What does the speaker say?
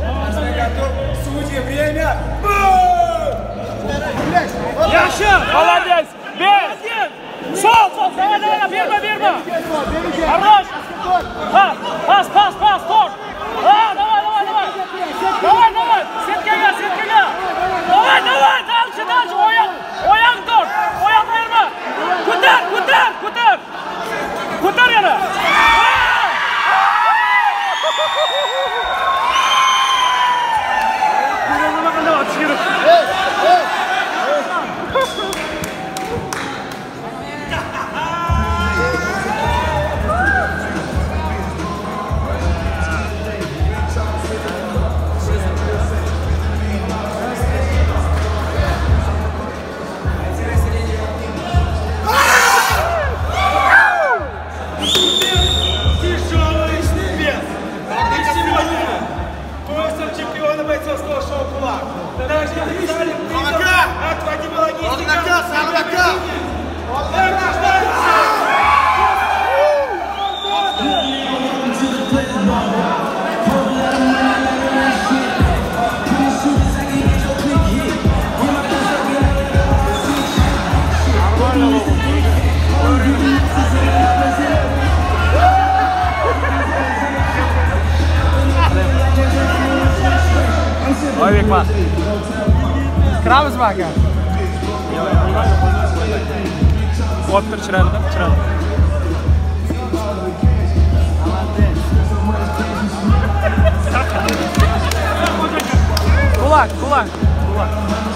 Красный готов. Судьи, время. Yaxshi, молодец. Бей! Sol, sol, давай, давай, berma, berma. Хорош. 지금 «Кулак». Награжден Oybek pas. Kiramizmi aka? O'ttir chiradida, chiradi. Kulak, kulak. Kulak.